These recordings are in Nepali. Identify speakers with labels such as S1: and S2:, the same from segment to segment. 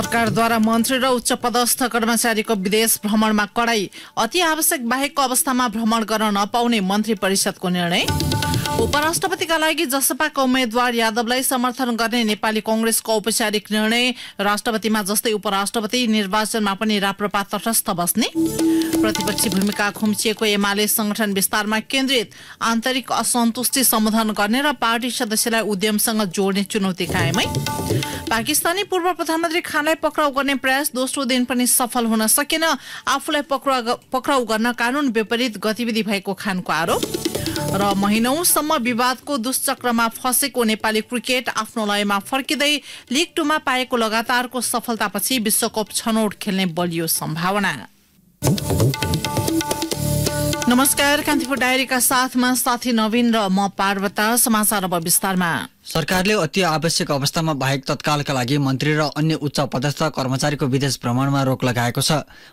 S1: सरकारद्वारा मन्त्री र उच्च पदस्थ कर्मचारीको विदेश भ्रमणमा कडाई। अति आवश्यक बाहेकको अवस्थामा भ्रमण गर्न नपाउने मन्त्री परिषदको निर्णय। उपराष्ट्रपतिका लागि जसपाका उम्मेद्वार यादवलाई समर्थन गर्ने नेपाली कंग्रेसको औपचारिक निर्णय। राष्ट्रपतिमा जस्तै उपराष्ट्रपति निर्वाचनमा पनि राप्रपा तटस्थ बस्ने। प्रतिपक्षी भूमिका खुम्चिएको एमाले संगठन विस्तारमा केन्द्रित आन्तरिक असन्तुष्टि सम्बोधन गर्ने र पार्टी सदस्यलाई उद्यमसँग जोड्ने चुनौती कायमै। पाकिस्तानी पूर्व प्रधानमन्त्री खानलाई पक्राउ गर्ने प्रयास दोस्रो दिन पनि सफल हुन सकेन। आफूलाई पक्राउ गर्न कानून विपरीत गतिविधि भएको खानको आरोप। र महिनौसम्म विवादको दुष्चक्रमा फँसेको नेपाली क्रिकेट आफ्नो लयमा फर्किँदै लिग टूमा पाएको लगातारको सफलतापछि विश्वकप छनौट खेल्ने बलियो सम्भावना। नमस्कार कान्तिपुर डायरीका साथमा साथी नवीन र म पार्वता समाचार अब विस्तारमा।
S2: सरकारले अति आवश्यक अवस्थामा बाहेक तत्कालका लागि मन्त्री र अन्य उच्च पदस्थ कर्मचारीको विदेश भ्रमणमा रोक लगाएको छ।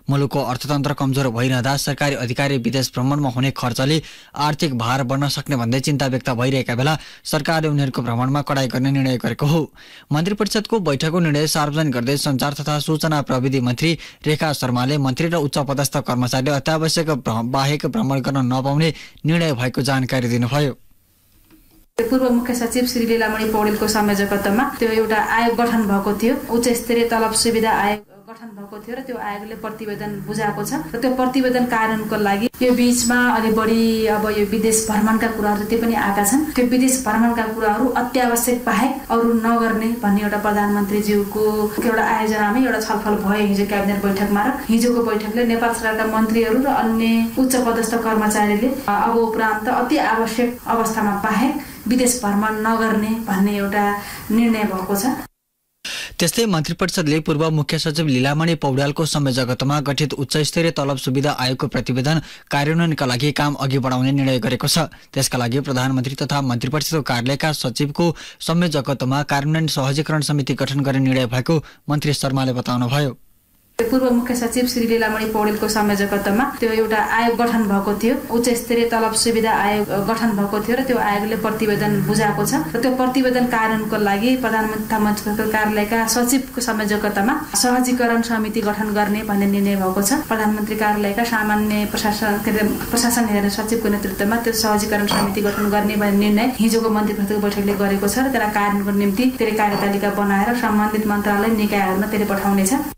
S2: मुलुकको अर्थतन्त्र कमजोर भइरहँदा सरकारी अधिकारी विदेश भ्रमणमा हुने खर्चले आर्थिक भार बढ्न सक्ने भन्दै चिन्ता व्यक्त भइरहेका बेला सरकारले उनीहरूको भ्रमणमा कडाई गर्ने निर्णय गरेको हो। मन्त्री परिषदको बैठकको निर्णय सार्वजनिक गर्दै सञ्चार तथा सूचना प्रविधि मन्त्री रेखा शर्माले मन्त्री र उच्च पदस्थ कर्मचारीले अत्यावश्यक बाहेक भ्रमण गर्न नपाउने निर्णय भएको जानकारी दिनुभयो।
S3: पूर्व मुख्य सचिव श्री लीलामणि पौडेलको संयोजकत्वमा त्यो एउटा आयोग गठन भएको थियो। उच्च स्तरीय तलब सुविधा आयोग गठन भएको थियो र त्यो आयोगले प्रतिवेदन बुझाएको छ र त्यो प्रतिवेदन कार्यान्वयनको लागि यो बिचमा अलि बढी अब यो विदेश भ्रमणका कुराहरू जति पनि आएका छन्। त्यो विदेश भ्रमणका कुराहरू अत्यावश्यक बाहेक अरू नगर्ने भन्ने एउटा प्रधानमन्त्रीज्यूको एउटा आयोजनामै एउटा छलफल भयो हिजो क्याबिनेट बैठकमा र हिजोको बैठकले नेपाल सरकारका मन्त्रीहरू र अन्य उच्च पदस्थ कर्मचारीले अब उपरान्त अति आवश्यक अवस्थामा बाहेक विदेश भ्रमण नगर्ने भन्ने एउटा निर्णय भएको छ।
S2: त्यस्तै मन्त्री परिषदले पूर्व मुख्य सचिव लीलामणि पौड्यालको संयोजकत्वमा गठित उच्च स्तरीय तलब सुविधा आयोगको प्रतिवेदन कार्यान्वयनका लागि काम अघि बढाउने निर्णय गरेको छ। त्यसका लागि प्रधानमन्त्री तथा मन्त्री परिषदको कार्यालयका सचिवको संयोजकत्वमा कार्यान्वयन सहजीकरण समिति गठन गर्ने निर्णय भएको मन्त्री शर्माले बताउनुभयो।
S3: पूर्व मुख्य सचिव श्री लीलामणि पौडेलको संयोजकत्वमा त्यो एउटा आयोग गठन भएको थियो। उच्च स्तरीय तलब सुविधा आयोग गठन भएको थियो र त्यो आयोगले प्रतिवेदन बुझाएको छ र त्यो प्रतिवेदन कार्यान्वयनको लागि प्रधानमन्त्री कार्यालयका सचिवको संयोजकत्वमा सहजीकरण समिति गठन गर्ने भन्ने निर्णय भएको छ। प्रधानमन्त्री कार्यालयका सामान्य प्रशासन प्रशासन हेर्ने सचिवको नेतृत्वमा त्यो सहजीकरण समिति गठन गर्ने भन्ने निर्णय हिजोको मन्त्री परिषदको बैठकले गरेको छ र त्यसलाई कार्यान्वयनको निम्ति त्यसले कार्यतालिका बनाएर सम्बन्धित मन्त्रालय निकायहरूमा त्यसले पठाउनेछ।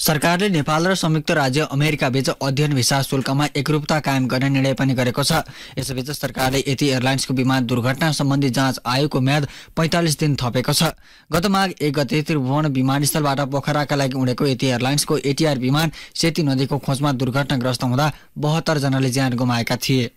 S2: सरकारले नेपाल र संयुक्त राज्य अमेरिका बीच अध्ययन भिसा शुल्कमा एकरूपता कायम गर्ने निर्णय पनि गरेको छ। यसबीच सरकारले यति एयरलाइन्सको विमान दुर्घटना सम्बन्धी जाँच आयोगको म्याद पैँतालिस दिन थपेको छ। गत माघ एक गते त्रिभुवन विमानस्थलबाट पोखराका लागि उडेको यति एयरलाइन्सको एटिआर विमान सेती नदीको खोजमा दुर्घटनाग्रस्त हुँदा बहत्तर जनाले ज्यान गुमाएका थिए।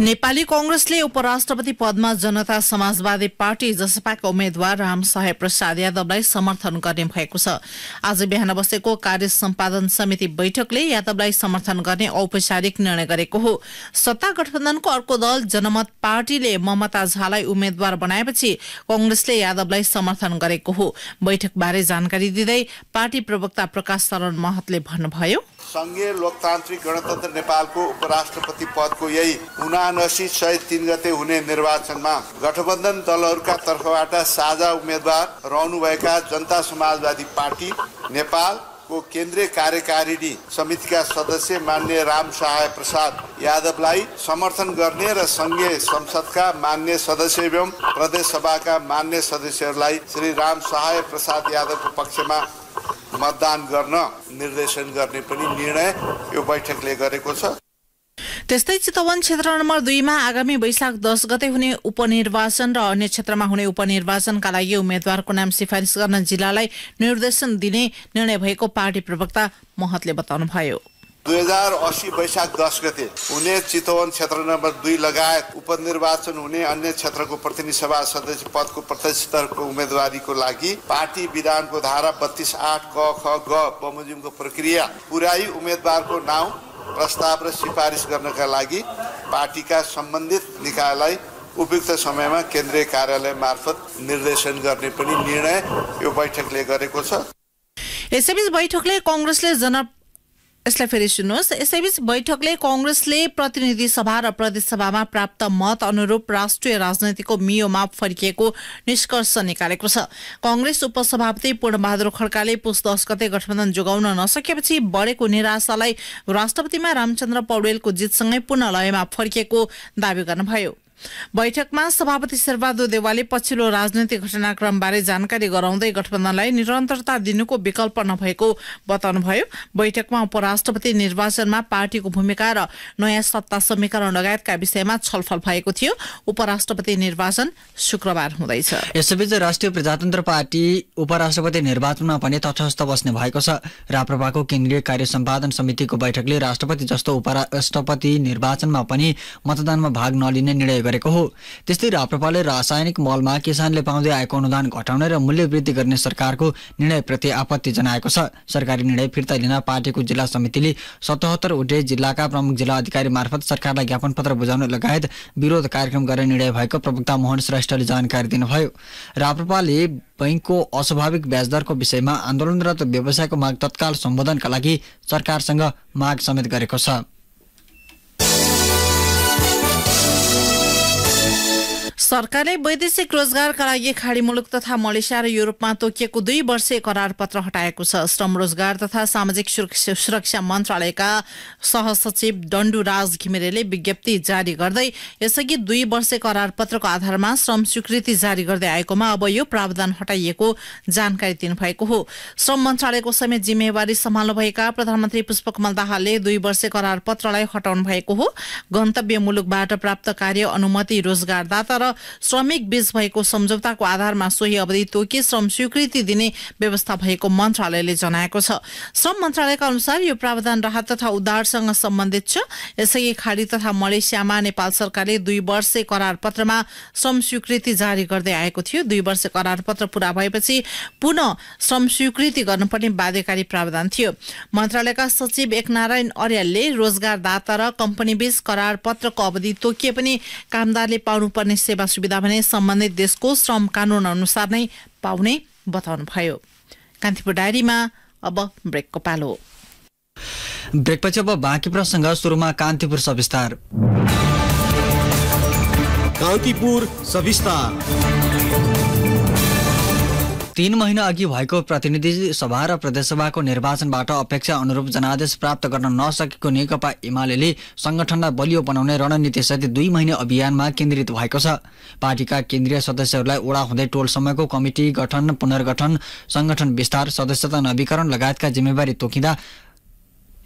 S1: नेपाली कंग्रेसले उपराष्ट्रपति पदमा जनता समाजवादी पार्टी जसपाका उम्मेद्वार राम साहेब प्रसाद यादवलाई समर्थन गर्ने भएको छ। आज बिहान बसेको कार्य सम्पादन समिति बैठकले यादवलाई समर्थन गर्ने औपचारिक निर्णय गरेको हो। सत्ता गठबन्धनको अर्को दल जनमत पार्टीले ममता झालाई उम्मेद्वार बनाएपछि कंग्रेसले यादवलाई समर्थन गरेको हो। बैठकबारे जानकारी दिँदै पार्टी प्रवक्ता प्रकाश शरण महतले भन्नुभयो।
S4: सङ्घीय लोकतान्त्रिक गणतन्त्र नेपालको उपराष्ट्रपति पदको यही उनासी सय तिन गते हुने निर्वाचनमा गठबन्धन दलहरूका तर्फबाट साझा उम्मेद्वार रहनुभएका जनता समाजवादी पार्टी नेपालको केन्द्रीय कार्यकारिणी समितिका सदस्य मान्य राम सहाय प्रसाद यादवलाई समर्थन गर्ने र सङ्घीय संसदका मान्य सदस्य एवं प्रदेश सभाका मान्य सदस्यहरूलाई श्री राम सहाय प्रसाद यादवको पक्षमा मतदान गर्न निर्देशन गर्ने पनि निर्णय यो बैठकले गरेको छ।
S1: त्यस्तै चितवन क्षेत्र नम्बर दुईमा आगामी वैशाख दस गते हुने उपनिर्वाचन र अन्य क्षेत्रमा हुने उपनिर्वाचनका लागि उम्मेद्वारको नाम सिफारिस गर्न जिल्लालाई निर्देशन दिने निर्णय भएको पार्टी प्रवक्ता महतले बताउनुभयो।
S4: दुई हजार असी वैशाख दस गते हुने चितवन क्षेत्र नम्बर दुई लगायत उपनिर्वाचन हुने अन्य क्षेत्रको प्रतिनिधि सभा सदस्य पदको प्रत्यक्ष स्तरको उम्मेदवारीको लागि पार्टी विधानको धारा बत्तीस आठ क ख ग बमोजिमको प्रक्रिया पुर्याई उम्मेद्वारको नाउँ प्रस्ताव र सिफारिस गर्नका लागि पार्टीका सम्बन्धित निकायलाई उपयुक्त समयमा केन्द्रीय कार्यालय मार्फत निर्देशन गर्ने पनि निर्णय यो बैठकले गरेको छ।
S1: यसैबीच बैठकले कंग्रेसले जन यसलाई फेरि सुन्नुहोस्। यसैबीच बैठकले कंग्रेसले प्रतिनिधि सभा र प्रदेश सभामा प्राप्त मत अनुरूप राष्ट्रिय राजनीतिको मियोमा फर्किएको निष्कर्ष निकालेको छ। कंग्रेस उपसभापति पूर्णबहादुर खड्काले पुस दस गते गठबन्धन जोगाउन नसकेपछि बढेको निराशालाई राष्ट्रपतिमा रामचन्द्र पौडेलको जितसँगै पुनः लयमा फर्किएको दावी गर्नुभयो। बैठकमा सभापति शेरबहादुर देवालले पछिल्लो राजनैतिक घटनाक्रमबारे जानकारी गराउँदै गठबन्धनलाई निरन्तरता दिनुको विकल्प नभएको बताउनुभयो। बैठकमा उपराष्ट्रपति निर्वाचनमा पार्टीको भूमिका र नयाँ सत्ता समीकरण लगायतका विषयमा छलफल भएको थियो। उपराष्ट्रपति निर्वाचन शुक्रबार हुँदैछ।
S2: यसैबीच राष्ट्रिय प्रजातन्त्र पार्टी उपराष्ट्रपति निर्वाचनमा पनि तटस्थ बस्ने भएको छ। राप्रपाको केन्द्रीय कार्य सम्पादन समितिको बैठकले राष्ट्रपति जस्तो उपराष्ट्रपति निर्वाचनमा पनि मतदानमा भाग नलिने निर्णय गरेको हो। त्यस्तै राप्रपाले रासायनिक मलमा किसानले पाउँदै आएको अनुदान घटाउने र मूल्य वृद्धि गर्ने सरकारको निर्णयप्रति आपत्ति जनाएको छ। सरकारी निर्णय फिर्ता लिन पार्टीको जिल्ला समितिले सतहत्तर वटै जिल्लाका प्रमुख जिल्ला अधिकारी मार्फत सरकारलाई ज्ञापन पत्र बुझाउन लगायत विरोध कार्यक्रम गर्ने निर्णय भएको प्रवक्ता मोहन श्रेष्ठले जानकारी दिनुभयो। राप्रपाले बैङ्कको अस्वाभाविक ब्याजदरको विषयमा आन्दोलनरत व्यवसायको माग तत्काल सम्बोधनका लागि सरकारसँग माग समेत गरेको छ।
S1: सरकारले वैदेशिक रोजगारका लागि खाडी मुलुक तथा मलेसिया र युरोपमा तोकिएको दुई वर्षीय करार पत्र हटाएको छ। श्रम रोजगार तथा सामाजिक सुरक्षा मन्त्रालयका सहसचिव डण्डु राज घिमिरेले विज्ञप्ति जारी गर्दै यसअघि दुई वर्षे करार पत्रको आधारमा श्रम स्वीकृति जारी गर्दै आएकोमा अब यो प्रावधान हटाइएको जानकारी दिनुभएको हो। श्रम मन्त्रालयको समेत जिम्मेवारी सम्हाल्नुभएका प्रधानमन्त्री पुष्पकमल दाहालले दुई वर्षे करार पत्रलाई हटाउनु भएको हो। गन्तव्य मुलुकबाट प्राप्त कार्य अनुमति रोजगारदाता र श्रमिक बीच भएको सम्झौताको आधारमा सोही अवधि तोकी श्रम स्वीकृति दिने व्यवस्था भएको मन्त्रालयले जनाएको छ। श्रम मन्त्रालयका अनुसार यो प्रावधान राहत तथा उद्धारसँग सम्बन्धित छ। यसअघि खाडी तथा मलेसियामा नेपाल सरकारले दुई वर्षे करार पत्रमा श्रम स्वीकृति जारी गर्दै आएको थियो। दुई वर्ष करार पत्र पूरा भएपछि पुनः श्रम स्वीकृति गर्नुपर्ने बाध्यकारी प्रावधान थियो। मन्त्रालयका सचिव एकनारायण अर्यालले रोजगारदाता र कम्पनी बीच करार पत्रको अवधि तोकिए पनि कामदारले पाउनुपर्ने सेवा सुविधा भने सम्बन्धित देशको श्रम कानून अनुसार नै पाउने बताउनुभयो। कान्तिपुर डायरीमा अब ब्रेकको पालो।
S2: ब्रेकपछि अब बाँकी प्रसङ्ग सुरुमा कान्तिपुर सविस्तार।
S5: कान्तिपुर सविस्तार।
S2: तीन महिना अघि भएको प्रतिनिधि सभा र प्रदेशसभाको निर्वाचनबाट अपेक्षा अनुरूप जनादेश प्राप्त गर्न नसकेको नेकपा एमाले संगठनलाई बलियो बनाउने रणनीतिसहित दुई महिने अभियानमा केन्द्रित भएको छ। पार्टीका केन्द्रीय सदस्यहरूलाई ओडा हुँदै टोलसम्मको कमिटी गठन पुनर्गठन संगठन विस्तार सदस्यता नवीकरण लगायतका जिम्मेवारी तोकिँदा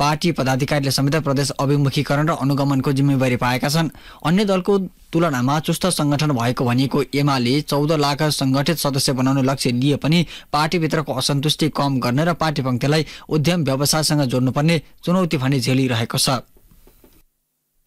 S2: पार्टी पदाधिकारीले समेत प्रदेश अभिमुखीकरण र अनुगमनको जिम्मेवारी पाएका छन्। अन्य दलको तुलनामा चुस्त संगठन भएको भनिएको एमाले चौध लाख संगठित सदस्य बनाउने लक्ष्य लिए पनि पार्टीभित्रको असन्तुष्टि कम गर्ने र पार्टी पङ्क्तिलाई उद्यम व्यवसायसँग जोड्नुपर्ने चुनौती भने झेलिरहेको छ।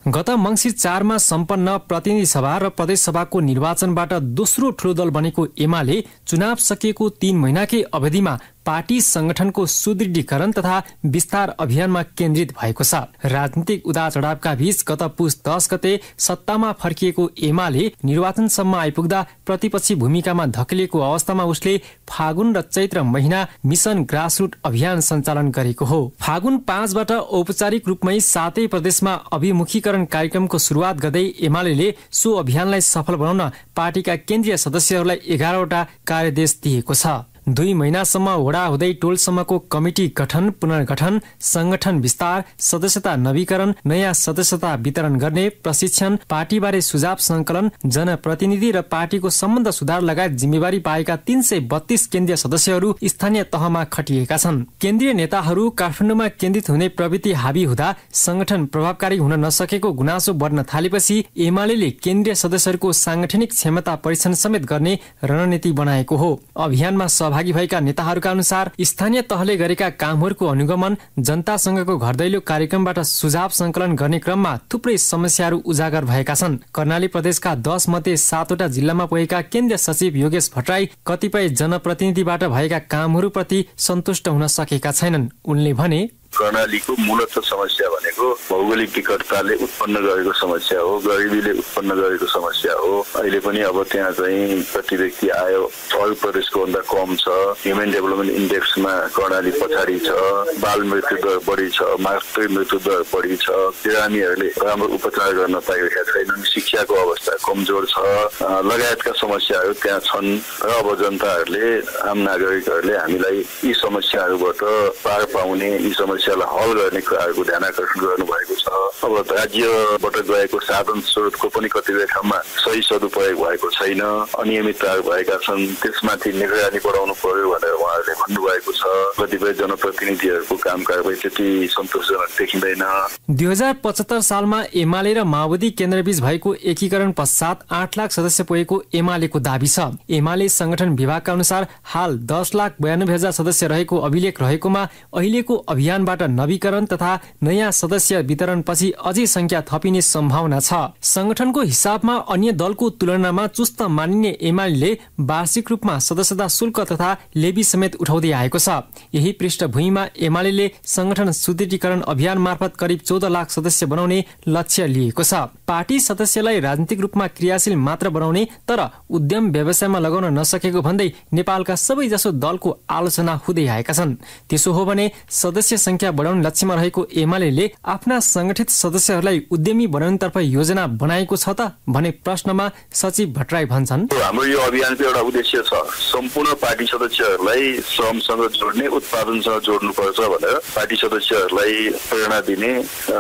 S6: गत मङ्सिर चारमा सम्पन्न प्रतिनिधि सभा र प्रदेश सभाको निर्वाचनबाट दोस्रो ठुलो दल बनेको एमाले चुनाव सकिएको तीन महिनाकै अवधिमा पार्टी संगठनको सुदृढीकरण तथा विस्तार अभियानमा केन्द्रित भएको छ। राजनीतिक उदार चढावका बीच गत पुस दस गते सत्तामा फर्किएको एमाले निर्वाचनसम्म आइपुग्दा प्रतिपक्षी भूमिकामा धकेलिएको अवस्थामा उसले फागुन र चैत्र महिना मिसन ग्रासरुट अभियान सञ्चालन गरेको हो। फागुन पाँचबाट औपचारिक रूपमै सातै प्रदेशमा अभिमुखीकरण कार्यक्रमको सुरुवात गर्दै एमाले सो अभियानलाई सफल बनाउन पार्टीका केन्द्रीय सदस्यहरूलाई एघारवटा कार्यदेश दिएको छ। दुई महिनासम्म वडा हुँदै टोलसम्मको कमिटी गठन पुनर्गठन संगठन विस्तार सदस्यता नवीकरण नयाँ सदस्यता वितरण गर्ने प्रशिक्षण पार्टीबारे सुझाव संकलन जनप्रतिनिधि र पार्टीको सम्बन्ध सुधार लगायत जिम्मेवारी पाएका तीन सय बत्तीस केन्द्रीय सदस्यहरू स्थानीय तहमा खटिएका छन्। केन्द्रीय नेताहरू काठमाडौँमा केन्द्रित हुने प्रवृत्ति हावी हुँदा संगठन प्रभावकारी हुन नसकेको गुनासो बढ्न थालेपछि एमाले केन्द्रीय सदस्यहरूको सांगठनिक क्षमता परीक्षण समेत गर्ने रणनीति बनाएको हो। अभियानमा सहभागी भएका नेताहरूका अनुसार स्थानीय तहले गरेका कामहरूको अनुगमन जनतासँगको घर दैलो कार्यक्रमबाट सुझाव संकलन गर्ने क्रममा थुप्रै समस्याहरू उजागर भएका छन्। कर्णाली प्रदेशका दस मध्ये सातवटा जिल्लामा पुगेका केन्द्रीय सचिव योगेश भट्टराई कतिपय जनप्रतिनिधिबाट भएका कामहरूप्रति सन्तुष्ट हुन सकेका छैनन्। उनले भने
S7: प्रणालीको मूलत समस्या भनेको भौगोलिक विकटताले उत्पन्न गरेको समस्या हो गरिबीले उत्पन्न गरेको समस्या हो। अहिले पनि अब त्यहाँ चाहिँ प्रति व्यक्ति आयो अरू प्रदेशको भन्दा कम छ ह्युमन डेभलपमेन्ट इन्डेक्समा कर्णाली पछाडि छ बाल मृत्यु दर बढी छ मातृ मृत्यु दर बढी छ। बिरामीहरूले राम्रो उपचार गर्न पाइरहेका छैनन् शिक्षाको अवस्था कमजोर छ लगायतका समस्याहरू त्यहाँ छन् र अब जनताहरूले आम नागरिकहरूले हामीलाई यी समस्याहरूबाट पार पाउने यी समस्यालाई हल गर्ने कुराहरूको ध्यान आकर्षण गर्नुभएको छ। अब राज्यबाट गएको साधन स्रोतको पनि कतिपय ठाउँमा सही सदुपयोग भएको छैन अनियमितताहरू भएका छन्। त्यसमाथि निगरानी बढाउनु पर्यो भनेर उहाँहरूले भन्नुभएको छ। कतिपय जनप्रतिनिधिहरूको काम कारवाही त्यति सन्तोषजनक देखिँदैन।
S6: दुई हजार पचहत्तर सालमा एमाले र माओवादी केन्द्रबीच भएको एकीकरण पश्चात आठ लाख सदस्य पुगेको एमालेको दावी छ। एमाले संगठन विभागका अनुसार हाल दस लाख बयानब्बे हजार सदस्य रहेको अभिलेख रहेकोमा अहिलेको अभियानबाट नवीकरण तथा नयाँ सदस्य वितरणपछि अझै संख्या थपिने सम्भावना छ। संगठनको हिसाबमा अन्य दलको तुलनामा चुस्त मानिने एमाले वार्षिक रूपमा सदस्यता शुल्क तथा लेबी समेत उठाउँदै आएको छ। यही पृष्ठभूमिमा एमाले संगठन सुदृढीकरण अभियान मार्फत करिब चौध लाख सदस्य बनाउने लक्ष्य लिएको छ। पार्टी सदस्यलाई राजनीतिक रूपमा क्रियाशील मात्र बनाउने तर उद्यम व्यवसायमा लगाउन नसकेको भन्दै नेपालका सबैजसो दलको आलोचना हुँदै आएका छन्। त्यसो हो भने सदस्य संख्या बढाउने लक्ष्यमा रहेको एमाले आफ्ना संगठित सदस्यहरूलाई उद्यमी बनाउनेतर्फ योजना बनाएको छ त भने प्रश्नमा सचिव भट्टराई भन्छन्।
S7: हाम्रो यो अभियानको एउटा उद्देश्य छ सम्पूर्ण पार्टी सदस्यहरूलाई श्रमसँग जोड्ने उत्पादनसँग जोड्नुपर्छ भनेर पार्टी सदस्यहरूलाई प्रेरणा दिने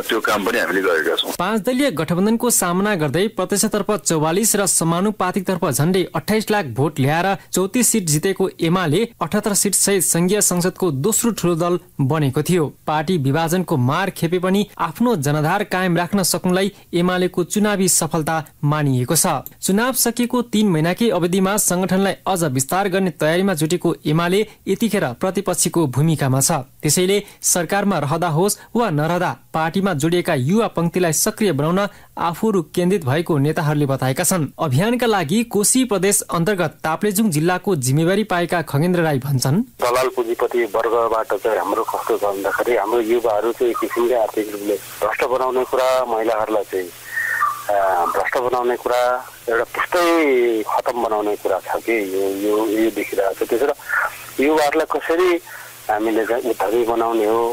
S7: त्यो काम पनि हामीले गरेका छौँ।
S6: पाँच दलीय गठबन्धनको सामना गर्दै प्रत्यक्षतर्फ चौवालिस र समानुपातिकतर्फ झण्डै अठाइस लाख भोट ल्याएर चौतिस सिट जितेको एमाले अठहत्तर सिट सहित संघीय संसदको दोस्रो ठुलो दल बनेको थियो। पार्टी विभाजनको मार खेपे पनि आफ्नो जनाधार कायम राख्न सक्नुलाई एमालेको चुनावी सफलता मानिएको छ। चुनाव सकिएको तीन महिनाकै अवधिमा संगठनलाई अझ विस्तार गर्ने तयारीमा जुटेको एमाले यतिखेर प्रतिपक्षीको भूमिकामा छ। त्यसैले सरकारमा रहँदा होस् वा नरहँदा पार्टीमा जोडिएका युवा पंक्तिलाई सक्रिय बनाउन आफूहरू केन्द्रित भएको नेताहरूले बताएका छन्। अभियानका लागि कोशी प्रदेश अन्तर्गत ताप्लेजुङ जिल्लाको जिम्मेवारी पाएका खगेन्द्र राई भन्छन्।
S8: दलाल पुँजीपति वर्गबाट चाहिँ हाम्रो कस्तो छ भन्दाखेरि हाम्रो युवाहरू चाहिँ एक किसिमले आर्थिक रूपले भ्रष्ट बनाउने कुरा महिलाहरूलाई चाहिँ भ्रष्ट बनाउने कुरा एउटा पुस्तै खतम बनाउने कुरा छ कि यो यो देखिरहेको छ। त्यसो र युवाहरूलाई कसरी हामीले चाहिँ उद्यमी बनाउने हो।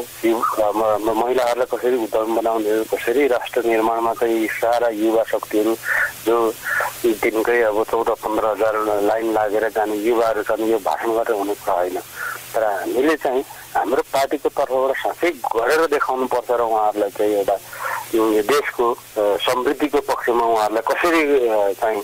S8: महिलाहरूलाई कसरी उद्यमी बनाउने हो कसरी राष्ट्र निर्माणमा चाहिँ सारा युवा शक्तिहरू जो दिनकै अब चौध पन्ध्र हजार लाइन लागेर जाने युवाहरू छन् यो भाषण गरेर हुने कुरा होइन। तर हामीले चाहिँ हाम्रो पार्टीको तर्फबाट साँच्चै गरेर देखाउनु पर्छ र उहाँहरूलाई चाहिँ एउटा देशको समृद्धिको पक्षमा उहाँहरूलाई कसरी चाहिँ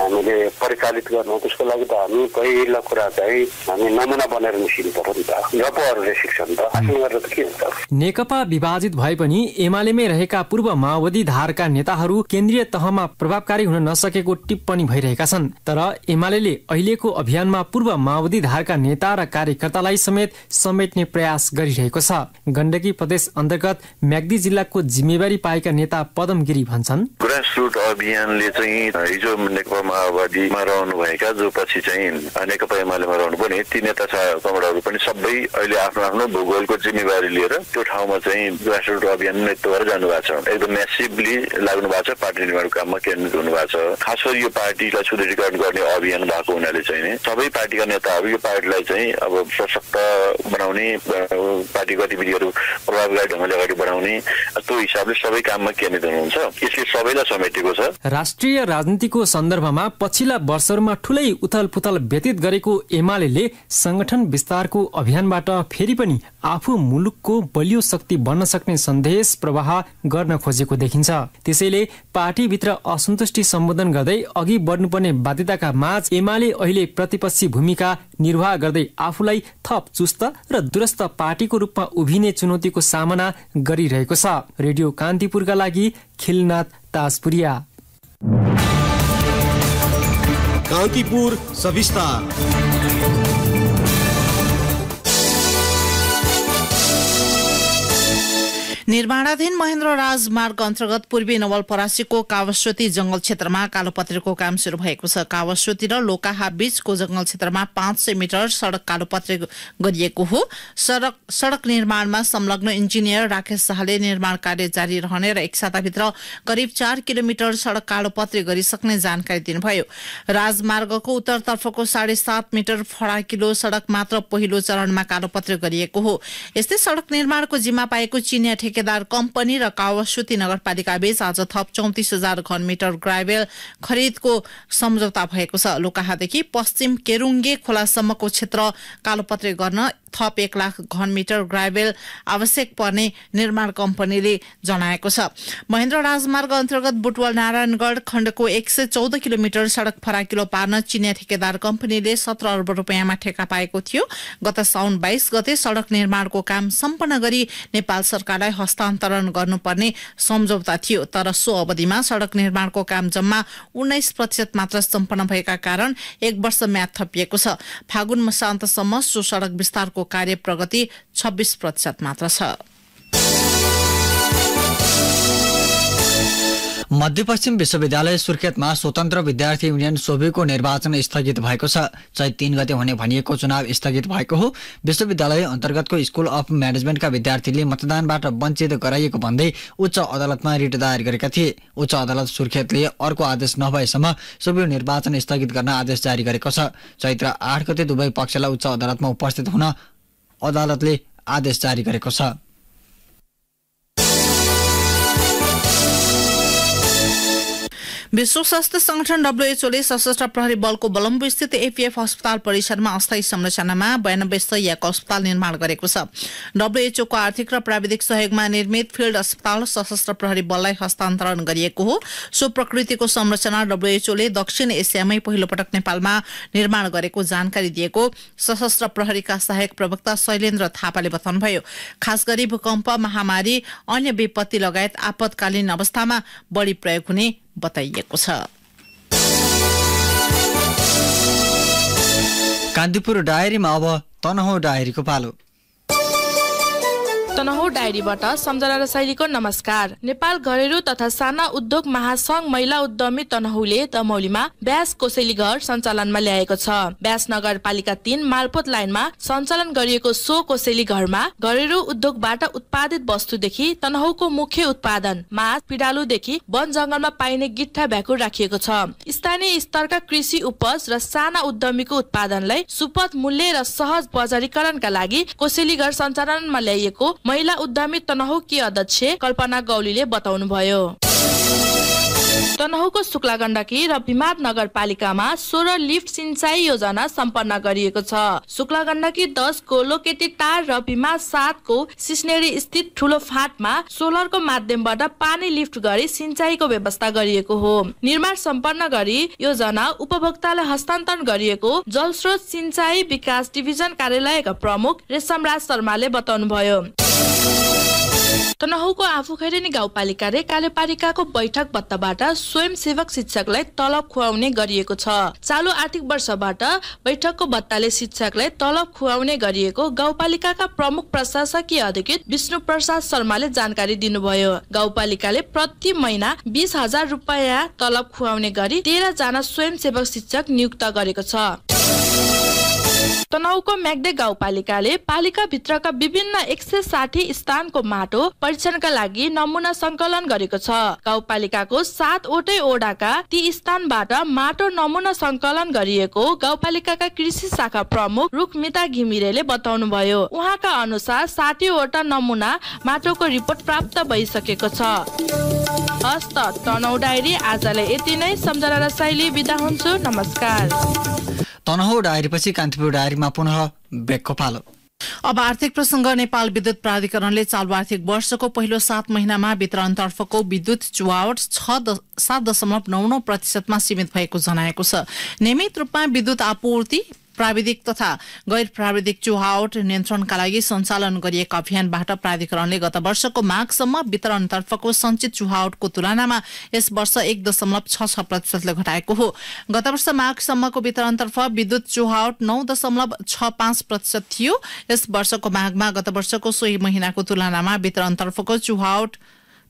S8: हामीले परिचालित गर्नु त्यसको लागि त हामी पहिलो कुरा चाहिँ हामी नमुना बनेर निस्किनु पर्यो नि त। गपहरूले सिक्छ नि त। आफ्नो गरेर त के हुन्छ?
S6: नेकपा विभाजित भए पनि एमालेमै रहेका पूर्व माओवादी धारका नेताहरू केन्द्रीय तहमा प्रभावकारी हुन नसकेको टिप्पणी भइरहेका छन्। तर एमाले अहिलेको अभियानमा पूर्व माओवादी धारका नेता र कार्यकर्तालाई समेत समेट्ने प्रयास गरिरहेको छ। गण्डकी प्रदेश अन्तर्गत म्याग्दी जिल्लाको जिम्मेवारी पाएका नेता पदम गिरी भन्छन्।
S7: ग्रासरुट अभियानले चाहिँ हिजो नेकपा माओवादीमा रहनुभएका जो पछि चाहिँ नेकपा एमालेमा रहनुपर्ने ती नेता कमराहरू पनि सबै अहिले आफ्नो आफ्नो भूगोलको जिम्मेवारी लिएर त्यो ठाउँमा चाहिँ ग्रासरुट अभियान नेतृत्व गरेर जानुभएको छ। एकदम म्यासिभली लाग्नु भएको छ। पार्टी निर्माण काममा केन्द्रित हुनु भएको छ। खास गरी यो पार्टीलाई सुदृढीकरण गर्ने अभियान भएको हुनाले चाहिँ सबै पार्टीका नेताहरू यो पार्टीलाई चाहिँ अब सशक्त बनाउने पार्टी गतिविधिहरू प्रभावकारी ढङ्गले अगाडि बढाउने त्यो हिसाबले सबै काममा केन्द्रित हुनुहुन्छ। यसले सबैलाई समेटेको छ।
S6: राष्ट्रिय राजनीतिको सन्दर्भमा क्षेत्रमा पछिल्ला वर्षहरूमा ठूलै उथल पुथल व्यतीत गरेको एमाले संगठन विस्तारको अभियानबाट फेरि पनि आफू मुलुकको बलियो शक्ति बन्न सक्ने सन्देश प्रवाह गर्न खोजेको देखिन्छ। त्यसैले पार्टीभित्र असन्तुष्टि सम्बोधन गर्दै अघि बढ्नुपर्ने बाध्यताका माझ एमाले अहिले प्रतिपक्षी भूमिका निर्वाह गर्दै आफूलाई थप चुस्त र दुरस्त पार्टीको रूपमा उभिने चुनौतीको सामना गरिरहेको छ। रेडियो कान्तिपुरका लागि खिलनाथ ताजपुरिया
S5: कांतिपुर सविस्तार।
S1: निर्माणाधीन महेन्द्र राजमार्ग अन्तर्गत पूर्वी नवलपरासीको कावस्वती जंगल क्षेत्रमा कालोपत्रेको काम शुरू भएको छ। कावस्वती र लोकाहा बीचको जंगल क्षेत्रमा पाँच सय मिटर सड़क कालोपत्रे गरिएको हो। सड़क सड़क निर्माणमा संलग्न इन्जिनियर राकेश शाहले निर्माण कार्य जारी रहने र एक साताभित्र करिब चार किलोमिटर सड़क कालोपत्रे गरिसक्ने जानकारी दिनुभयो। राजमार्गको उत्तरतर्फको साढे सात मिटर फराकिलो सड़क मात्र पहिलो चरणमा कालोपत्रे गरिएको हो। यस्तै सड़क निर्माणको जिम्मा पाएको चिनिया ठेकेदार कम्पनी र कावस्वती नगरपालिका बीच आज थप चौतिस हजार घन मिटर ग्राभेल खरिदको सम्झौता भएको छ। लोकाहादेखि पश्चिम केरुङ्गे खोलासम्मको क्षेत्र कालोपत्रे गर्न थप एक लाख घन मिटर ग्राभेल आवश्यक पर्ने निर्माण कम्पनीले जनाएको छ। महेन्द्र राजमार्ग अन्तर्गत बुटवल नारायणगढ़ खण्डको एक सय चौध किलोमिटर सड़क फराकिलो पार्न चिनिया ठेकेदार कम्पनीले सत्र अर्ब रुपियाँमा ठेक्का पाएको थियो। गत साउन बाइस गते सड़क निर्माणको काम सम्पन्न गरी नेपाल सरकारलाई हस्तान्तरण गर्नुपर्ने सम्झौता थियो तर सो अवधिमा सड़क निर्माणको काम जम्मा उन्नाइस प्रतिशत मात्र सम्पन्न भएका कारण एक वर्ष म्याद थपिएको छ। फागुन मसान्तसम्म सो सड़क विस्तारको कार्य प्रगति छब्बीस प्रतिशत मात्र छ।
S2: मध्यपश्चिम विश्वविद्यालय सुर्खेतमा स्वतन्त्र विद्यार्थी युनियन सोभिको निर्वाचन स्थगित भएको छ। चैत तीन गते हुने भनिएको चुनाव स्थगित भएको हो। विश्वविद्यालय अन्तर्गतको स्कुल अफ म्यानेजमेन्टका विद्यार्थीले मतदानबाट वञ्चित गराइएको भन्दै उच्च अदालतमा रिट दायर गरेका थिए। उच्च अदालत सुर्खेतले अर्को आदेश नभएसम्म सोभि निर्वाचन स्थगित गर्न आदेश जारी गरेको छ। चैत्र आठ गते दुवै पक्षलाई उच्च अदालतमा उपस्थित हुन अदालतले आदेश जारी गरेको छ।
S1: विश्व स्वास्थ्य संगठन डब्ल्यूएचओले सशस्त्र प्रहरी बलको बलम्बु स्थित एपीएफ अस्पताल परिसरमा अस्थायी संरचनामा बयानब्बे सयको अस्पताल निर्माण गरेको छ। डब्ल्यूएचओको आर्थिक र प्राविधिक सहयोगमा निर्मित फिल्ड अस्पताल सशस्त्र प्रहरी बललाई हस्तान्तरण गरिएको हो। सो प्रकृतिको संरचना डब्ल्यूएचओले दक्षिण एसियामै पहिलो पटक नेपालमा निर्माण गरेको जानकारी दिएको सशस्त्र प्रहरीका सहायक प्रवक्ता शैलेन्द्र थापाले बताउनुभयो। खास गरी भूकम्प महामारी अन्य विपत्ति लगायत आपतकालीन अवस्थामा बढ़ी प्रयोग हुने बताइएको छ।
S2: कान्तिपुर डायरीमा अब तनहुँ डायरीको पालो।
S9: तनहु डायरीबाट। सम्झना र शैलीको नमस्कार। नेपाल घरेलु तथा साना उद्योग महासंघ महिला उद्यमी तनहुले दमौलीमा ब्यास कोसेली घर सञ्चालनमा ल्याएको छ। ब्यास नगरपालिका तीन मालपोत लाइनमा सञ्चालन गरिएको सो कोसेली घरमा घरेलु उद्योगबाट उत्पादित वस्तुदेखि तनहुको मुख्य उत्पादन माछ पिडालुदेखि वन जङ्गलमा पाइने गिट्ठा भ्याकुर राखिएको छ। स्थानीय स्तरका कृषि उपज र साना उद्यमीको उत्पादनलाई सुपथ मूल्य र सहज बजारीकरणका लागि कोसेली घर सञ्चालनमा ल्याइएको महिला उद्यमी तनहुकी अध्यक्ष कल्पना गौलीले बताउनुभयो। तनहुको शुक्ला गण्डकी र भिमाद नगरपालिकामा सोह्र लिफ्ट सिंचाई योजना सम्पन्न गरिएको छ। शुक्ला गण्डकी दसको लोकेटी टार र भिमाद सातको सिस्नेरी स्थित ठुलो फाँटमा सोलरको माध्यमबाट पानी लिफ्ट गरी सिंचाईको व्यवस्था गरिएको हो। निर्माण सम्पन्न गरी योजना उपभोक्तालाई हस्तान्तरण गरिएको जलस्रोत सिंचाई विकास डिभिजन कार्यालयका प्रमुख रेशमराज शर्माले बताउनुभयो। तनहुको आफूखैरेनी गाउँपालिकाले कार्यपालिकाको बैठक भत्ताबाट स्वयंसेवक शिक्षकलाई तलब खुवाउने गरिएको छ। चालु आर्थिक वर्षबाट बैठकको भत्ताले शिक्षकलाई तलब खुवाउने गरिएको गाउँपालिकाका प्रमुख प्रशासकीय अधिकृत विष्णु प्रसाद शर्माले जानकारी दिनुभयो। गाउँपालिकाले प्रति महिना बिस हजार रुपियाँ तलब खुवाउने गरी तेह्र जना स्वयंसेवक शिक्षक नियुक्त गरेको छ। तनहुको म्याग्दे गाउँपालिकाले पालिका भित्रका विभिन्न एक सय साठी स्थानको माटो परीक्षणका लागि नमुना संकलन गरेको छ। गाउँपालिकाको सातवटै ओडाका ती स्थानबाट माटो नमुना संकलन गरिएको गाउँपालिकाका कृषि शाखा प्रमुख रुखमिता घिमिरेले बताउनु भयो उहाँका अनुसार साठीवटा नमुना माटोको रिपोर्ट प्राप्त भइसकेको छ। हस्त तनौ डायरी आजलाई यति नै। सम्झना र शैली बिदा हुन्छु। नमस्कार।
S2: तनहुँ डायरीपछि कान्तिपुर डायरीमा पुनः ब्रेकको पालो।
S1: अब आर्थिक प्रसङ्ग नेपाल विद्युत प्राधिकरणले चालु आर्थिक वर्षको पहिलो सात महिनामा वितरणतर्फको विद्युत चुहावट छ सात दशमलव नौ नौ प्रतिशतमा सीमित भएको जनाएको छ। नियमित रूपमा विद्युत आपूर्ति प्राविधिक तथा गैर प्राविधिक चुहावट नियन्त्रणका लागि सञ्चालन गरिएका अभियानबाट प्राधिकरणले गत वर्षको माघसम्म वितरणतर्फको सञ्चित चुहावटको तुलनामा यस वर्ष एक दशमलव छ छ प्रतिशतले घटाएको हो। गत वर्ष माघसम्मको वितरणतर्फ विद्युत चुहावट नौ दशमलव छ पाँच प्रतिशत थियो। यस वर्षको माघमा गत वर्षको सोही महिनाको तुलनामा वितरणतर्फको चुहावट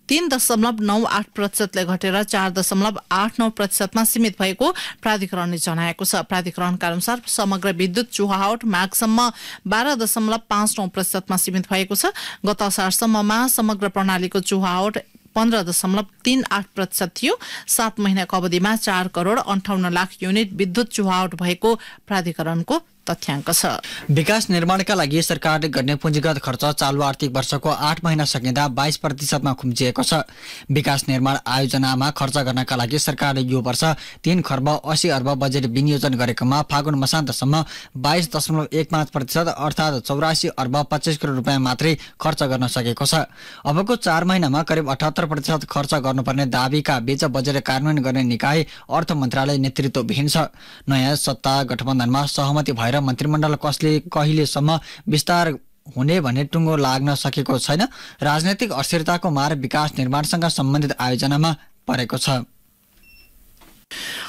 S1: तीन दशमलव नौ आठ प्रतिशतले घटेर चार दशमलव आठ नौ प्रतिशतमा सीमित भएको प्राधिकरणले जनाएको छ। प्राधिकरणका अनुसार समग्र विद्युत चुहावट माघसम्म बाह्र दशमलव पाँच नौ प्रतिशतमा सीमित भएको छ। गत असारसम्ममा समग्र प्रणालीको चुहावट पन्ध्र दशमलव तीन आठ प्रतिशत थियो। सात महिनाको अवधिमा चार करोड़ अन्ठाउन्न लाख युनिट विद्युत चुहावट भएको प्राधिकरणको तथ्याङ्क छ।
S2: विकास निर्माणका लागि सरकारले गर्ने पुँजीगत खर्च चालु आर्थिक वर्षको आठ महिना सकिँदा बाइस प्रतिशतमा खुम्चिएको छ। विकास निर्माण आयोजनामा खर्च गर्नका लागि सरकारले यो वर्ष तीन खर्ब अस्सी अर्ब बजेट विनियोजन गरेकोमा फागुन मसान्तसम्म बाइस दशमलव एक पाँच प्रतिशत अर्थात् चौरासी अर्ब पच्चिस करोड रुपियाँ मात्रै खर्च गर्न सकेको छ। अबको चार महिनामा करिब अठहत्तर प्रतिशत खर्च गर्नुपर्ने दावीका बीच बजेट कार्यान्वयन गर्ने निकाय अर्थ मन्त्रालय नेतृत्वविहीन छ। नयाँ सत्ता गठबन्धनमा सहमति भएर मन्त्रीमण्डल कसले कहिलेसम्म विस्तार हुने भन्ने टुङ्गो लाग्न सकेको छैन। राजनैतिक अस्थिरताको मार विकास निर्माणसँग सम्बन्धित आयोजनामा परेको छ।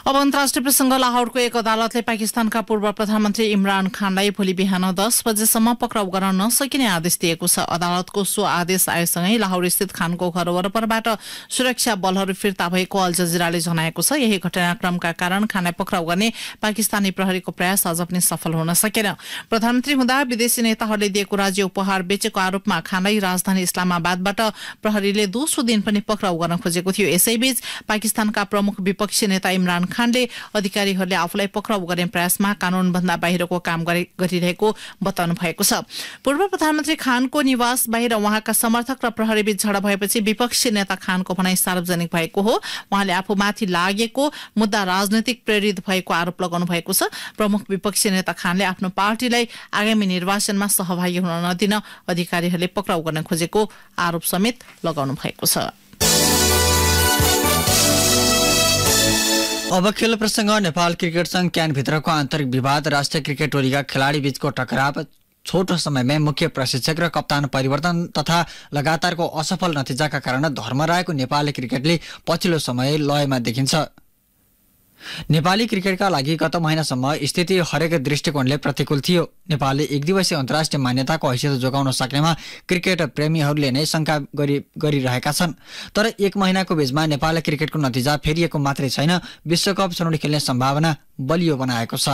S1: अब अन्तर्राष्ट्रिय लाहौरको एक अदालतले पाकिस्तानका पूर्व प्रधानमन्त्री इमरान खानलाई भोलि बिहान दस बजेसम्म पक्राउ गर्न नसकिने आदेश दिएको छ। अदालतको सो आदेश आएसँगै लाहौर स्थित खानको घर वरपरबाट सुरक्षा बलहरू फिर्ता भएको अल जजिराले जनाएको छ। यही घटनाक्रमका कारण खानलाई पक्राउ गर्ने पाकिस्तानी प्रहरीको प्रयास अझ पनि सफल हुन सकेन। प्रधानमन्त्री हुँदा विदेशी नेताहरूले दिएको राज्य उपहार बेचेको आरोपमा खानलाई राजधानी इस्लामाबादबाट प्रहरीले दोस्रो दिन पनि पक्राउ गर्न खोजेको थियो। यसैबीच पाकिस्तानका प्रमुख विपक्षी नेता इमरान खानले अधिकारीहरूले आफूलाई पक्राउ गर्ने प्रयासमा कानूनभन्दा बाहिरको काम गरे- गरिरहेको बताउनु भएको छ। पूर्व प्रधानमन्त्री खानको निवास बाहिर उहाँका समर्थक र प्रहरीबीच झडप भएपछि विपक्षी नेता खानको भनाइ सार्वजनिक भएको हो। उहाँले आफूमाथि लागेको मुद्दा राजनैतिक प्रेरित भएको आरोप लगाउनु भएको छ। प्रमुख विपक्षी नेता खानले आफ्नो पार्टीलाई आगामी निर्वाचनमा सहभागी हुन नदिन अधिकारीहरूले पक्राउ गर्न खोजेको आरोप समेत लगाउनु भएको छ।
S2: अब खेल प्रसङ्ग नेपाल क्रिकेट सङ्घ क्यानभित्रको आन्तरिक विवाद राष्ट्रिय क्रिकेट टोलीका खेलाडी बीचको टकराव छोटो समयमै मुख्य प्रशिक्षक र कप्तान परिवर्तन तथा लगातारको असफल नतिजाका कारण धर्मरायको नेपाली क्रिकेटले पछिल्लो समय लयमा देखिन्छ। नेपाली क्रिकेटका लागि गत महिनासम्म स्थिति हरेक दृष्टिकोणले प्रतिकूल थियो। नेपालले एक दिवसीय अन्तर्राष्ट्रिय मान्यताको हैसियत जोगाउन सक्नेमा क्रिकेट प्रेमीहरूले नै शङ्का गरी गरिरहेका छन्। तर एक महिनाको बीचमा नेपाली क्रिकेटको नतिजा फेरिएको मात्रै छैन। विश्वकप छनौट खेल्ने सम्भावना बलियो बनाएको छ।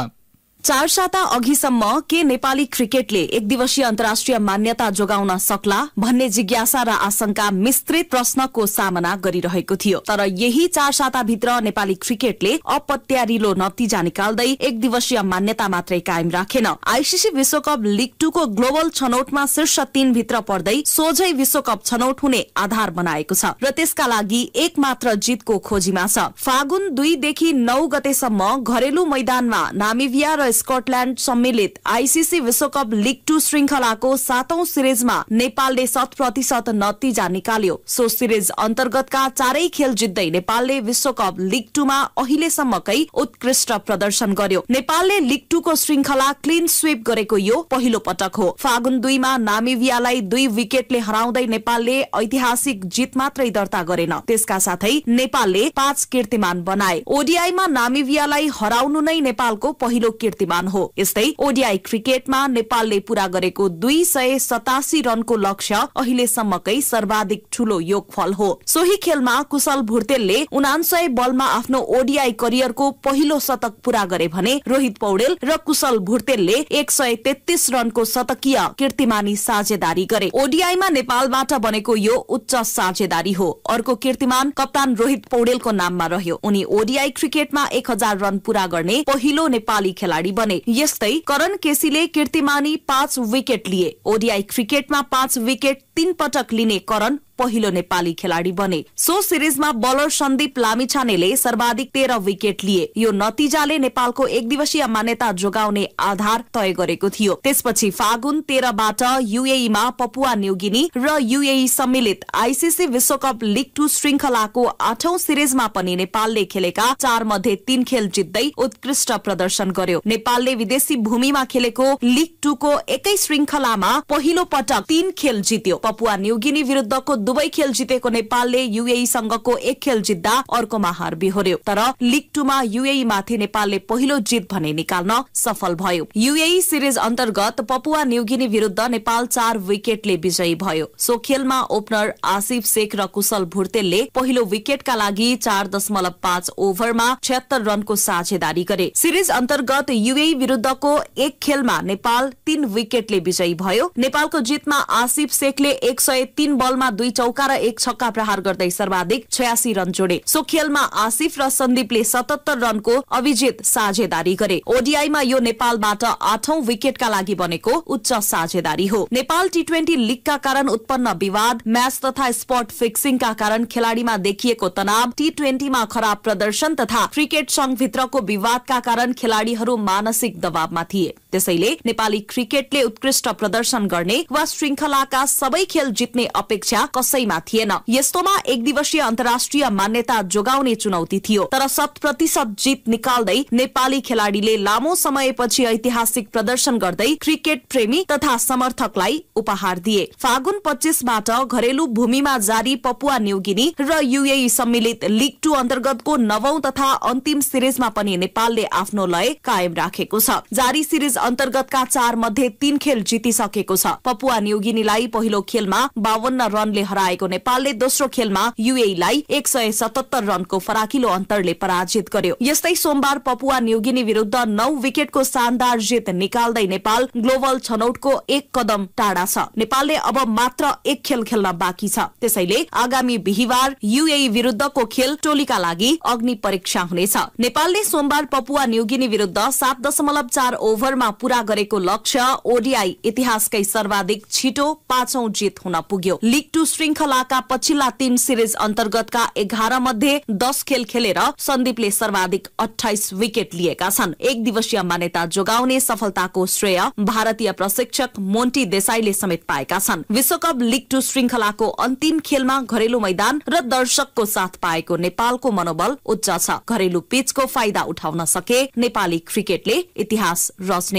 S10: चार साता अघिसम्म के नेपाली क्रिकेटले एक दिवसीय अन्तर्राष्ट्रिय मान्यता जोगाउन सक्ला भन्ने जिज्ञासा र आशंका मिश्रित प्रश्नको सामना गरिरहेको थियो। तर यही चार साताभित्र नेपाली क्रिकेटले अपत्यारिलो नतिजा निकाल्दै एक दिवसीय मान्यता मात्रै कायम राखेन। आइसिसी विश्वकप लिग टूको ग्लोबल छनौटमा शीर्ष तीन भित्र पर्दै सोझै विश्वकप छनौट हुने आधार बनाएको छ र त्यसका लागि एक मात्र जितको खोजीमा छ। फागुन दुईदेखि नौ गतेसम्म घरेलु मैदानमा नामिबिया र स्कटल्याण्ड सम्मिलित आइसिसी विश्वकप लिग टू श्रृंखलाको सातौं सिरिजमा नेपालले शत प्रतिशत नतिजा निकाल्यो। सो सिरिज अन्तर्गतका चारै खेल जित्दै नेपालले विश्वकप लिग टूमा अहिलेसम्मकै उत्कृष्ट प्रदर्शन गर्यो। नेपालले लिग टूको श्रृंखला क्लिन स्वीप गरेको यो पहिलो पटक हो। फागुन दुईमा नामिबियालाई दुई विकेटले हराउँदै नेपालले ऐतिहासिक जित मात्रै दर्ता गरेन। त्यसका साथै नेपालले पाँच कीर्तिमान बनाए। ओडिआईमा नामिबियालाई हराउनु नै नेपालको पहिलो कीर्तिमान हो। यस्तै ओडिआई क्रिकेटमा नेपालले पूरा गरेको दुई सय सतासी रनको लक्ष्य अहिलेसम्मकै सर्वाधिक ठूलो योगफल हो। सोही खेलमा कुशल भुर्तेलले उनान्सय बलमा आफ्नो ओडिआई करियरको पहिलो शतक पूरा गरे भने रोहित पौडेल र कुशल भुर्तेलले एक सय तेत्तीस रनको शतकीय कीर्तिमानी साझेदारी गरे। ओडिआईमा नेपालबाट बनेको यो उच्च साझेदारी हो। अर्को कीर्तिमान कप्तान रोहित पौडेलको नाममा रह्यो। उनी ओडिआई क्रिकेटमा एक हजार रन पूरा गर्ने पहिलो नेपाली खेलाडी बने। ये करण केसीले कीर्तिमानी पाँच विकेट लिए। क्रिकेट में पाँच विकेट, तीन पटक लिने करण पहिलो नेपाली खेलाडी बने। सो सिरिजमा बलर सन्दीप लामिछानेले सर्वाधिक तेह्र विकेट लिए। यो नतिजाले नेपालको एक दिवसीय मान्यता जोगाउने आधार तय गरेको थियो। त्यसपछि फागुन तेह्रबाट युएईमा पपुवा न्युगिनी र युएई सम्मिलित आइसिसी विश्वकप लिग टू श्रृंखलाको आठौं सिरिजमा पनि नेपालले खेलेका चार मध्ये तीन खेल जित्दै उत्कृष्ट प्रदर्शन गर्यो। नेपालले विदेशी भूमिमा खेलेको लिग टूको एकै श्रृंखलामा पहिलो पटक तीन खेल जित्यो। पपुवा न्युगिनी विरुद्धको दुवै खेल जितेको नेपालले युएई सँगको एक खेल जित्दा अर्कोमा हार बिहोर्यो। तर लिग टूमा युएई माथि नेपालले पहिलो जित भने निकाल्न सफल भयो। युएई सिरिज अन्तर्गत पपुवा न्युगिनी विरुद्ध नेपाल चार विकेटले विजयी भयो। सो खेलमा ओपनर आसिफ शेख र कुशल भुर्तेलले पहिलो विकेटका लागि चार दशमलव पाँच ओभरमा छत्तर रनको साझेदारी गरे। सिरिज अन्तर्गत युएई विरुद्धको एक खेलमा नेपाल तीन विकेटले विजयी भयो। नेपालको जितमा आसिफ शेखले एक सय तीन बलमा दुई चौका र एक छक्का प्रहार गर्दै सर्वाधिक छयासी रन जोडे। सो खेलमा आसिफ र सन्दीपले सतहत्तर रनको अभिजित साझेदारी गरे। ओडिआईमा यो नेपालबाट आठौं विकेटका लागि बनेको उच्च साझेदारी हो। नेपाल टी ट्वेन्टी लीगका कारण उत्पन्न विवाद, म्याच तथा स्पट फिक्सिङका कारण खेलाड़ीमा देखिएको तनाव, टी ट्वेन्टीमा खराब प्रदर्शन तथा क्रिकेट संघभित्रको विवादका कारण खेलाड़ीहरू मानसिक दबावमा थिए। त्यसैले नेपाली क्रिकेटले उत्कृष्ट प्रदर्शन गर्ने वा श्रृंखलाका सबै खेल जित्ने अपेक्षा कसैमा थिएन। यस्तोमा एक दिवसीय अन्तर्राष्ट्रिय मान्यता जोगाउने चुनौती थियो। तर शत प्रतिशत जित निकाल्दै नेपाली खेलाड़ीले लामो समयपछि ऐतिहासिक प्रदर्शन गर्दै क्रिकेट प्रेमी तथा समर्थकलाई उपहार दिए। फागुन पच्चीसबाट घरेलु भूमिमा जारी पपुवा न्युगिनी र युएई सम्मिलित लिग टू अन्तर्गतको नवौं तथा अन्तिम सिरिजमा पनि नेपालले आफ्नो लय कायम राखेको छ। जारी सिरिज अन्तर्गतका चार मध्ये तीन खेल जितिसकेको छ। पपुवा न्युगिनीलाई पहिलो खेलमा बावन्न रनले हराएको नेपालले दोस्रो खेलमा युएईलाई एक सय सतहत्तर रनको फराकिलो अन्तरले पराजित गर्यो। यस्तै सोमबार पपुवा न्युगिनी विरूद्ध नौ विकेटको शानदार जित निकाल्दै नेपाल ग्लोबल छनौटको एक कदम टाढा छ। नेपालले अब मात्र एक खेल खेल्न बाँकी छ। त्यसैले आगामी बिहिबार युएई विरूद्धको खेल टोलीका लागि अग्नि परीक्षा हुनेछ। नेपालले सोमबार पपुवा न्युगिनी विरूद्ध सात दशमलव चार ओभरमा पूरा गरेको लक्ष्य ओडिआई इतिहासकै सर्वाधिक छिटो पाँचौं जित हुन पुग्यो। लिग टू श्रृंखलाका पछिल्ला तीन सिरिज अन्तर्गतका एघार मध्ये दस खेल खेलेर सन्दीपले सर्वाधिक अठाइस विकेट लिएका छन्। एक दिवसीय मान्यता जोगाउने सफलताको श्रेय भारतीय प्रशिक्षक मोन्टी देसाईले समेत पाएका छन्। विश्वकप लिग टू श्रृंखलाको अन्तिम खेलमा घरेलु मैदान र दर्शकको साथ पाएको नेपालको मनोबल उच्च छ। घरेलु पिचको फाइदा उठाउन सके नेपाली क्रिकेटले इतिहास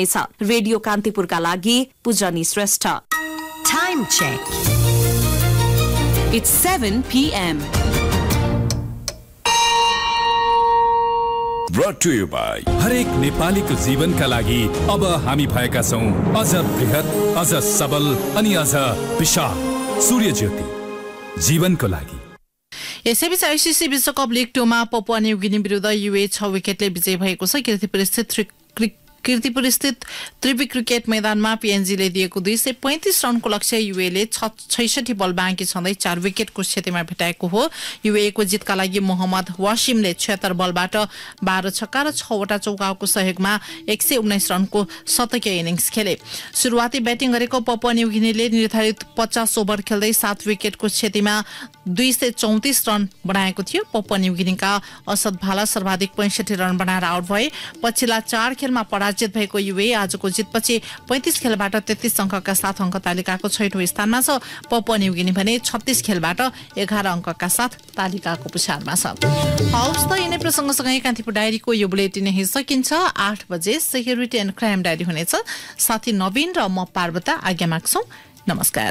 S10: रच्नेछ रेडियो कान्तिपुरका लागि Pujani Shrestha.
S11: Time check. It's 7 p.m.
S12: brought to you by हरेक नेपालीको जीवनका लागि अब हामी भएका छौँ। अझ बृहत अझ सबल अनि अझ विशाल। सूर्य ज्योति जीवनको लागि।
S1: यसैबीच आइसिसी विश्वकप लिग टूमा पपुवा न्युगिनी विरुद्ध युए छ विकेटले विजय भएको छ। किर्तिपुर किर्तिपुर स्थित त्रिवी क्रिकेट मैदानमा पिएनजीले दिएको दुई सय पैंतिस रनको लक्ष्य युएले छैसठी बल बाँकी छँदै चार विकेटको क्षतिमा भेटाएको हो। युएको जितका लागि मोहम्मद वासिमले छत्तर बलबाट बाह्र छक्का र छवटा चौकाको सहयोगमा एक सय उन्नाइस रनको शतकीय इनिङ्स खेले। सुरुवाती ब्याटिङ गरेको पपुवा न्युगिनीले निर्धारित पचास ओभर खेल्दै सात विकेटको क्षतिमा दुई सय चौतिस रन बनाएको थियो। पपुवा न्युगिनीका असद भाला सर्वाधिक पैंसठी रन बनाएर आउट भए। पछिल्ला चार खेलमा पराजित भएको युए आजको जितपछि पैंतिस खेलबाट तेत्तिस अङ्कका साथ अङ्क तालिकाको छैठौँ स्थानमा छ। पपुवा न्युगिनी भने छत्तिस खेलबाट एघार अङ्कका साथ तालिकाको पुछारमा छ। हौस् त यिनै प्रसङ्गसँगै कान्तिपुर डायरीको यो बुलेटिन यही सकिन्छ। आठ बजे सेक्युरिटी एन्ड क्राइम डायरी हुनेछ। साथी नवीन र म पार्वता आज्ञा माग्छौ। नमस्कार।